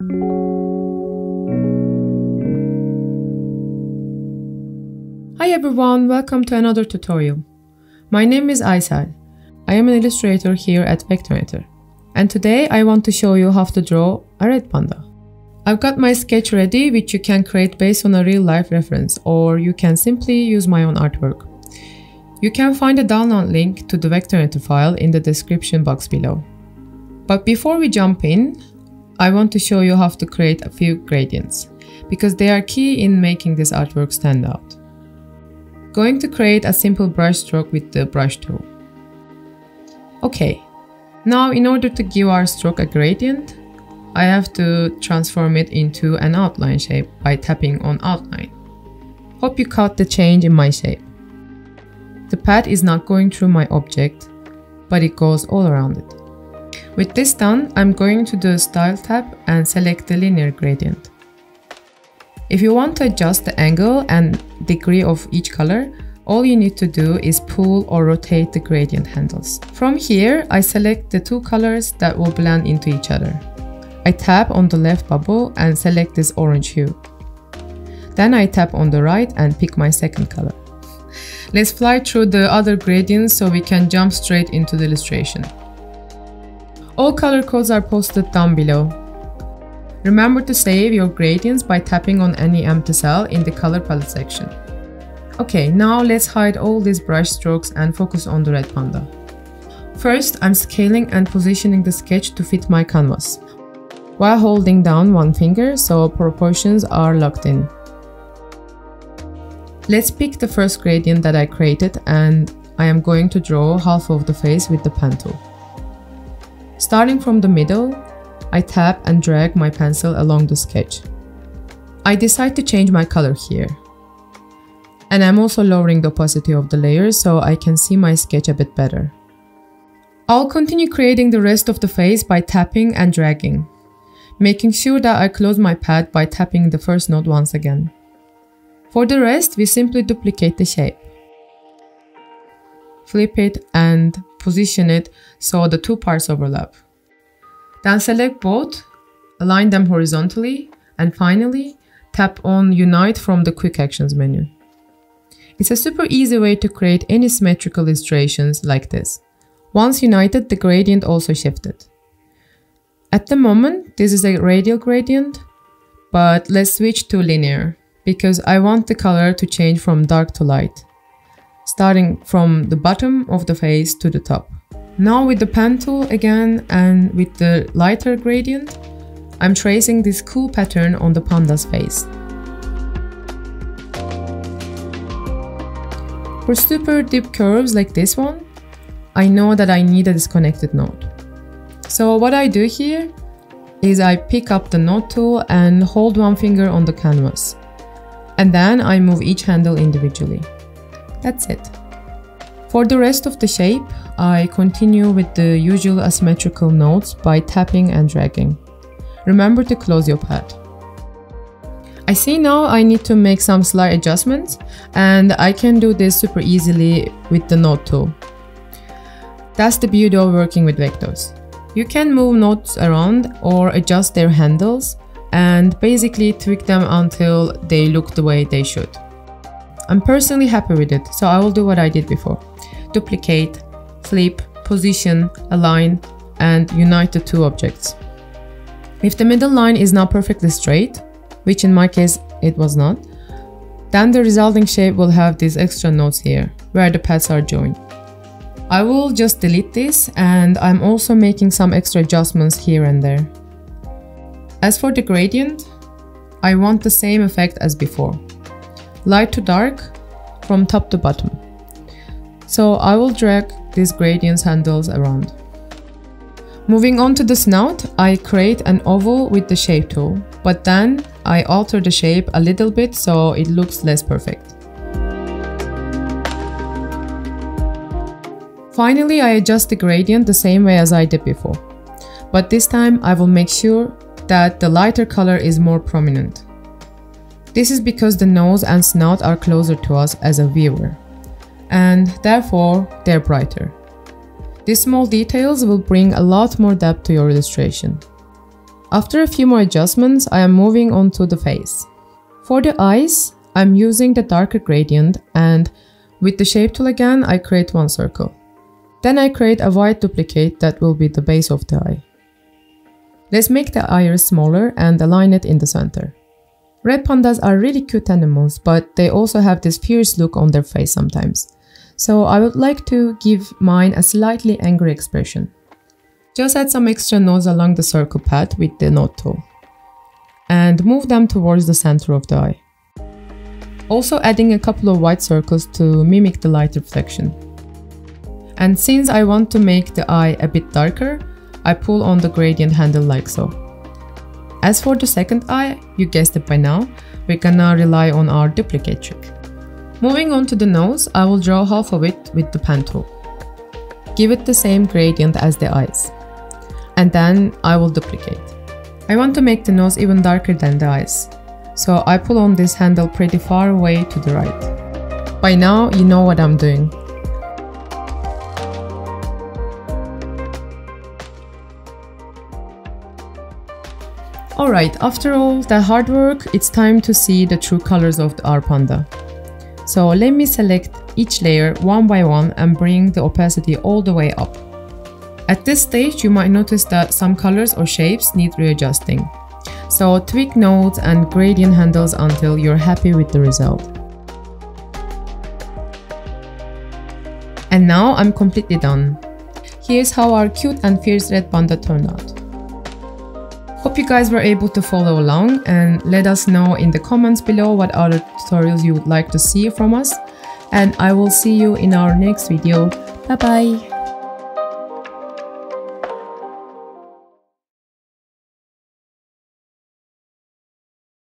Hi everyone, welcome to another tutorial. My name is Aysel. I am an illustrator here at Vectornator. And today I want to show you how to draw a red panda. I've got my sketch ready which you can create based on a real life reference or you can simply use my own artwork. You can find a download link to the Vectornator file in the description box below. But before we jump in, I want to show you how to create a few gradients because they are key in making this artwork stand out. Going to create a simple brush stroke with the brush tool. Okay, now in order to give our stroke a gradient, I have to transform it into an outline shape by tapping on outline. Hope you caught the change in my shape. The pad is not going through my object, but it goes all around it. With this done, I'm going to the Style tab and select the linear gradient. If you want to adjust the angle and degree of each color, all you need to do is pull or rotate the gradient handles. From here, I select the two colors that will blend into each other. I tap on the left bubble and select this orange hue. Then I tap on the right and pick my second color. Let's fly through the other gradients so we can jump straight into the illustration. All color codes are posted down below. Remember to save your gradients by tapping on any empty cell in the color palette section. Okay, now let's hide all these brush strokes and focus on the red panda. First, I'm scaling and positioning the sketch to fit my canvas, while holding down one finger so proportions are locked in. Let's pick the first gradient that I created and I am going to draw half of the face with the pen tool. Starting from the middle, I tap and drag my pencil along the sketch. I decide to change my color here. And I'm also lowering the opacity of the layers so I can see my sketch a bit better. I'll continue creating the rest of the face by tapping and dragging, making sure that I close my pad by tapping the first node once again. For the rest, we simply duplicate the shape. Flip it and position it so the two parts overlap. Then select both, align them horizontally, and finally, tap on Unite from the Quick Actions menu. It's a super easy way to create any symmetrical illustrations like this. Once united, the gradient also shifted. At the moment, this is a radial gradient, but let's switch to linear because I want the color to change from dark to light, starting from the bottom of the face to the top. Now with the pen tool again and with the lighter gradient, I'm tracing this cool pattern on the panda's face. For super deep curves like this one, I know that I need a disconnected node. So what I do here is I pick up the node tool and hold one finger on the canvas. And then I move each handle individually. That's it. For the rest of the shape, I continue with the usual asymmetrical nodes by tapping and dragging. Remember to close your pad. I see now I need to make some slight adjustments and I can do this super easily with the node tool. That's the beauty of working with vectors. You can move nodes around or adjust their handles and basically tweak them until they look the way they should. I'm personally happy with it, so I will do what I did before. Duplicate, flip, position, align, and unite the two objects. If the middle line is not perfectly straight, which in my case it was not, then the resulting shape will have these extra nodes here, where the paths are joined. I will just delete this and I'm also making some extra adjustments here and there. As for the gradient, I want the same effect as before. Light to dark, from top to bottom. So I will drag these gradients handles around. Moving on to the snout, I create an oval with the shape tool, but then I alter the shape a little bit so it looks less perfect. Finally, I adjust the gradient the same way as I did before, but this time I will make sure that the lighter color is more prominent. This is because the nose and snout are closer to us as a viewer, and therefore they're brighter. These small details will bring a lot more depth to your illustration. After a few more adjustments, I am moving on to the face. For the eyes, I'm using the darker gradient and with the shape tool again, I create one circle. Then I create a white duplicate that will be the base of the eye. Let's make the iris smaller and align it in the center. Red pandas are really cute animals, but they also have this fierce look on their face sometimes. So I would like to give mine a slightly angry expression. Just add some extra nodes along the circle path with the node tool. And move them towards the center of the eye. Also adding a couple of white circles to mimic the light reflection. And since I want to make the eye a bit darker, I pull on the gradient handle like so. As for the second eye, you guessed it by now, we're gonna rely on our duplicate trick. Moving on to the nose, I will draw half of it with the pen tool. Give it the same gradient as the eyes. And then I will duplicate. I want to make the nose even darker than the eyes. So I pull on this handle pretty far away to the right. By now, you know what I'm doing. Alright, after all the hard work, it's time to see the true colors of our panda. So let me select each layer one by one and bring the opacity all the way up. At this stage, you might notice that some colors or shapes need readjusting. So tweak nodes and gradient handles until you're happy with the result. And now I'm completely done. Here's how our cute and fierce red panda turned out. Hope you guys were able to follow along and let us know in the comments below what other tutorials you would like to see from us. And I will see you in our next video. Bye bye!